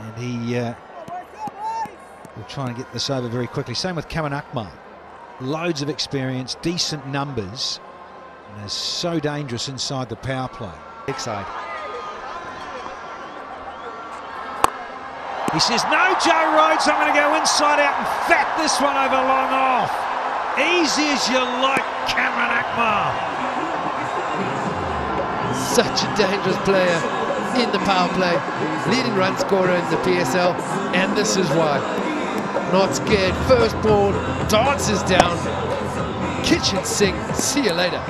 And he uh, will try and get this over very quickly. Same with Kamran Akmal. Loads of experience, decent numbers, and is so dangerous inside the power play. Big side. He says, no, Joe Rhodes, I'm going to go inside out and fat this one over long off. Easy as you like, Kamran Akmal. Such a dangerous player in the power play. Leading run scorer in the PSL, and this is why. Not scared, first ball, dances down, kitchen sink, see you later.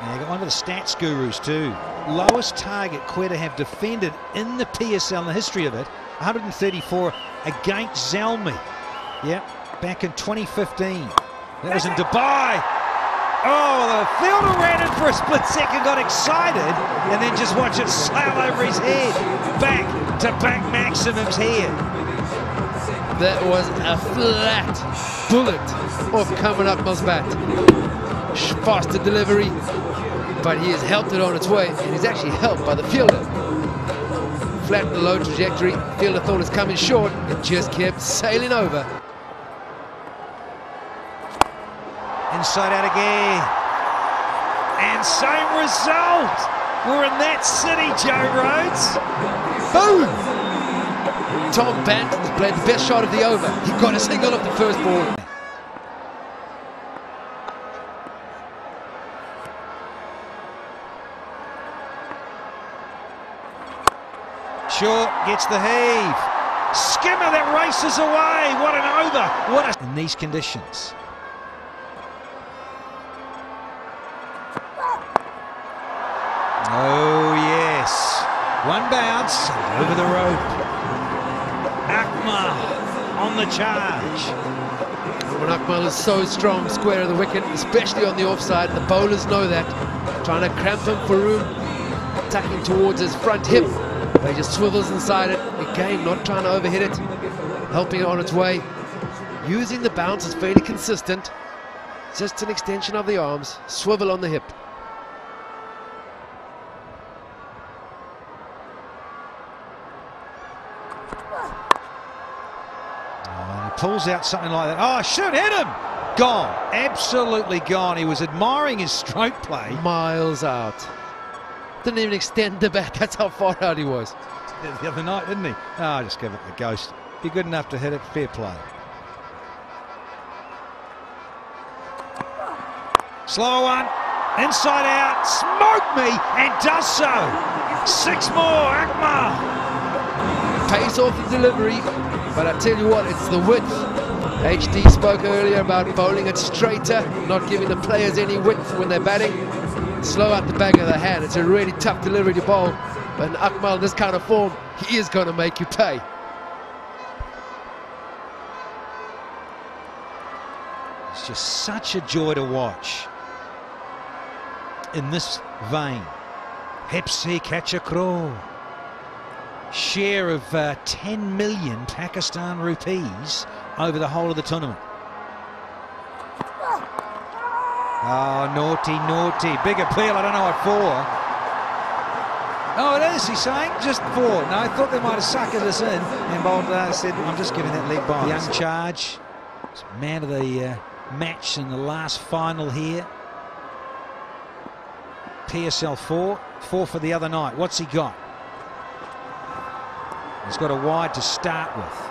Yeah, got one of the stats gurus too. Lowest target Quetta have defended in the PSL in the history of it, 134 against Zalmi. Yep, back in 2015. That was in Dubai. Oh, the fielder ran in for a split second, got excited, and then just watch it sail over his head. Back to back maximums here. That was a flat bullet off coming up bat. Faster delivery, but he has helped it on its way, and he's actually helped by the fielder. Flat low trajectory, fielder thought it's coming short, it just kept sailing over. Inside out again. And same result. We're in that city, Joe Rhodes. Boom! Tom Banton's played the best shot of the over. He got a single off the first ball. Short gets the heave. Skimmer that races away. What an over. What a... In these conditions. Over the rope. Akmal on the charge. When Akmal is so strong, square of the wicket, especially on the offside. The bowlers know that. Trying to cramp him for room, attacking towards his front hip. But he just swivels inside it. Again, not trying to overhit it, helping it on its way. Using the bounce is fairly consistent. Just an extension of the arms, swivel on the hip. Pulls out something like that. Oh, shoot, hit him! Gone. Absolutely gone. He was admiring his stroke play. Miles out. Didn't even extend the bat. That's how far out he was. The other night, didn't he? Oh, just give it the ghost. Be good enough to hit it. Fair play. Slow one. Inside out. Smoke me and does so. Six more. Akmal. Pace off the delivery. But I tell you what, it's the width. HD spoke earlier about bowling it straighter, not giving the players any width when they're batting. Slow out the back of the hand. It's a really tough delivery to bowl. But in Akmal, this kind of form, he is going to make you pay. It's just such a joy to watch. In this vein, Hepsi catch a crow. Share of uh, 10 million Pakistan rupees over the whole of the tournament. Oh, naughty, naughty. Big appeal, I don't know what for. Oh, it is, he's saying, just four. No, I thought they might have suckered us in. And Bold uh, said, I'm just giving that leg by. Young charge. Man of the uh, match in the last final here. PSL 4. Four for the other night. What's he got? He's got a wide to start with.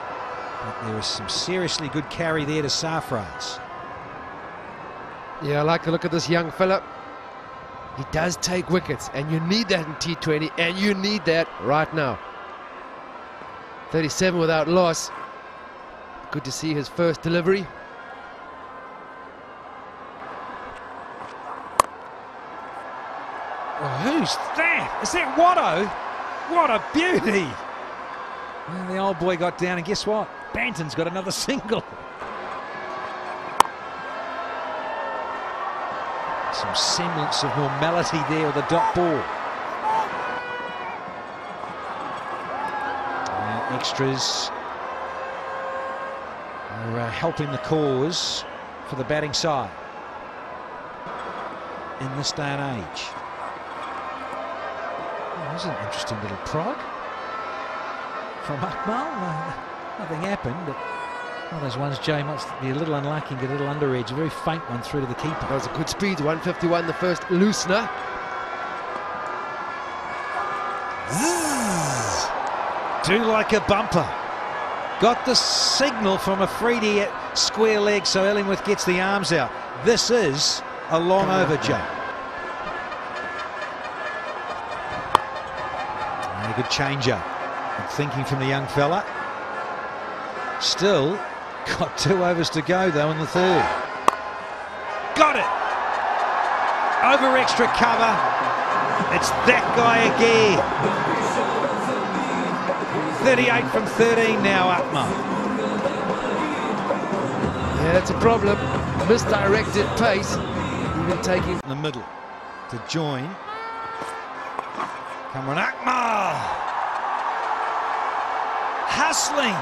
But there is some seriously good carry there to Sarfraz. Yeah, I like to look at this young fella. He does take wickets, and you need that in T20, and you need that right now. 37 without loss. Good to see his first delivery. Oh, who's that? Is that Watto? What a beauty! And the old boy got down, and guess what? Banton's got another single. Some semblance of normality there with the dot ball. Uh, extras are uh, helping the cause for the batting side in this day and age. Oh, there's an interesting little prod. From Akmal. Uh, nothing happened, but one of those ones Jay must be a little unlucky and get a little under edge. A very faint one through to the keeper. That was a good speed, 151 the first loosener. Zzz. Do like a bumper. Got the signal from a Afridi at square leg, so Ellingworth gets the arms out. This is a long over jump. A good changer. And thinking from the young fella. Still got two overs to go though in the third. Got it. Over extra cover. It's that guy again. 38 from 13 now, Akmal. Yeah, that's a problem. Misdirected pace. Even taking in the middle to join. Kamran Akmal. Hustling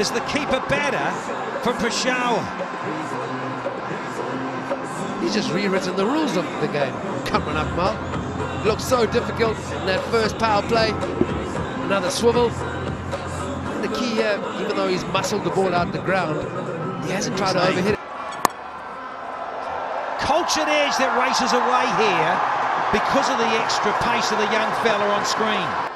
is the keeper better for Peshawar. He's just rewritten the rules of the game. Kamran Akmal. Looks so difficult in that first power play. Another swivel. And the key here, even though he's muscled the ball out of the ground, he hasn't tried to overhit it. Cultured edge that races away here because of the extra pace of the young fella on screen.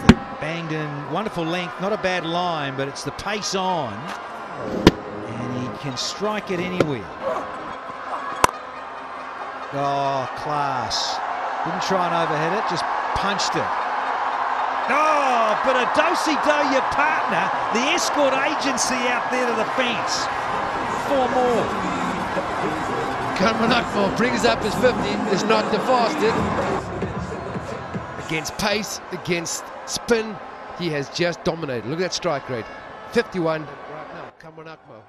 The banged in, wonderful length, not a bad line, but it's the pace on. And he can strike it anywhere. Oh, class. Didn't try and overhead it, just punched it. Oh, but a do-si-do your partner, the escort agency out there to the fence. Four more. Kamran Akmal brings up his 50, is not the fastest. Against pace, against spin, he has just dominated. Look at that strike rate. 51 right now, Kamran uh, Akmal.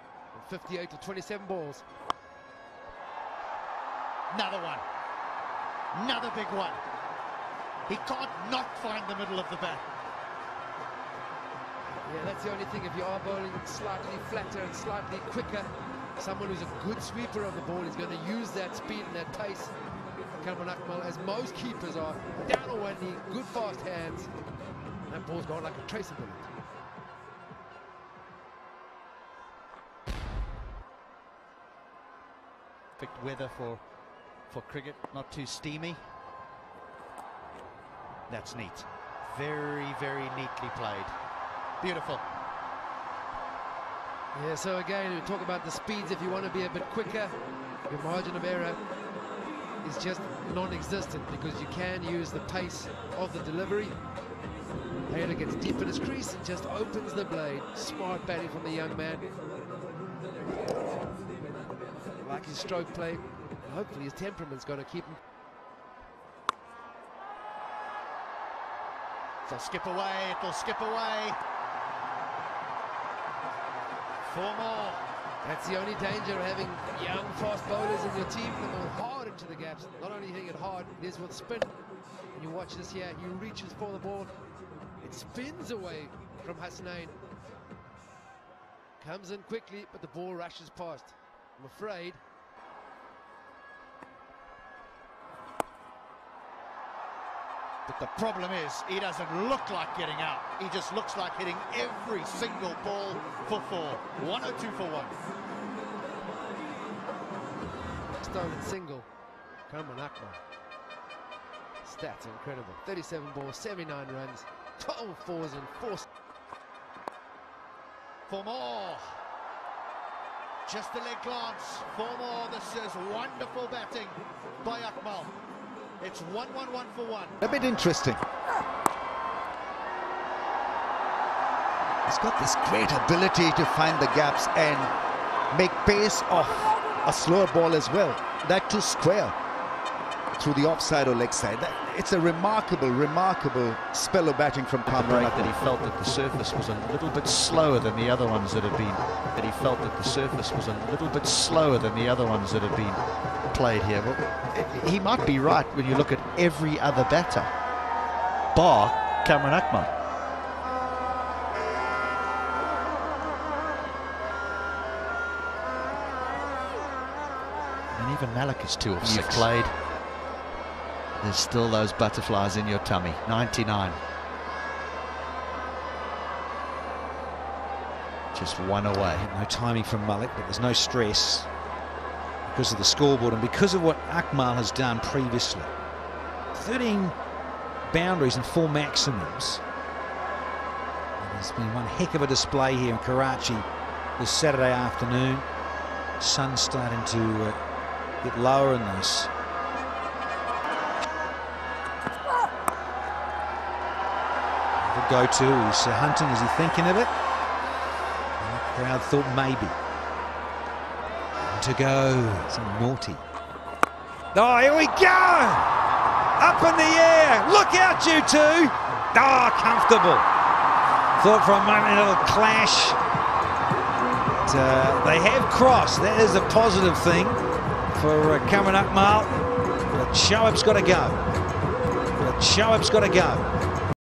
58 to 27 balls. Another one. Another big one. He can't not find the middle of the bat. Yeah, that's the only thing. If you are bowling slightly flatter and slightly quicker, someone who's a good sweeper of the ball is going to use that speed and that pace. Kamran Akmal, as most keepers are, down on one knee, good fast hands. And That ball's gone like a tracer bullet. Perfect weather for for cricket, not too steamy. That's neat. Very, very neatly played. Beautiful. Yeah, so again, we talk about the speeds. If you want to be a bit quicker, your margin of error is just non-existent because you can use the pace of the delivery. Taylor gets deep in his crease and just opens the blade. Smart batting from the young man. Like his stroke play. Hopefully his temperament's going to keep him. It'll skip away, it'll skip away. Four more. That's the only danger of having young fast bowlers in your team that go hard into the gaps. Not only hitting it hard, it is with spin. And you watch this here, he reaches for the ball. It spins away from Hasnain. Comes in quickly, but the ball rushes past. I'm afraid But the problem is, he doesn't look like getting out. He just looks like hitting every single ball for four. One or two for one. stolen single. Kamran Akmal. Stats incredible. 37 balls, 79 runs, 12 fours and four. For more. Just a leg glance. For more. This is wonderful batting by Akmal. It's 1-1-1 for one. A bit interesting. He's got this great ability to find the gaps and make pace off a slower ball as well. That too square through the offside or leg side. That, it's a remarkable, remarkable spell of batting from Kamran. that he felt that the surface was a little bit slower than the other ones that have been. That he felt that the surface was a little bit slower than the other ones that have been played here. Well, he might be right when you look at every other batter, bar Kamran Akmal. And even Malik is two of You've six. played There's still those butterflies in your tummy. 99. Just one away. No timing from Malik, but there's no stress because of the scoreboard and because of what Akmal has done previously. 13 boundaries and four maximums. And there's been one heck of a display here in Karachi this Saturday afternoon. Sun starting to uh, get lower in this. The go-to is uh, Hunting. Is he thinking of it? And the crowd thought maybe. And to go. It's naughty. Oh, here we go! Up in the air. Look out, you two. Oh, comfortable. Thought for a moment little clash. But, uh, they have crossed. That is a positive thing for uh, coming up, Mal. But Shoaib's got to go. But Shoaib's got to go.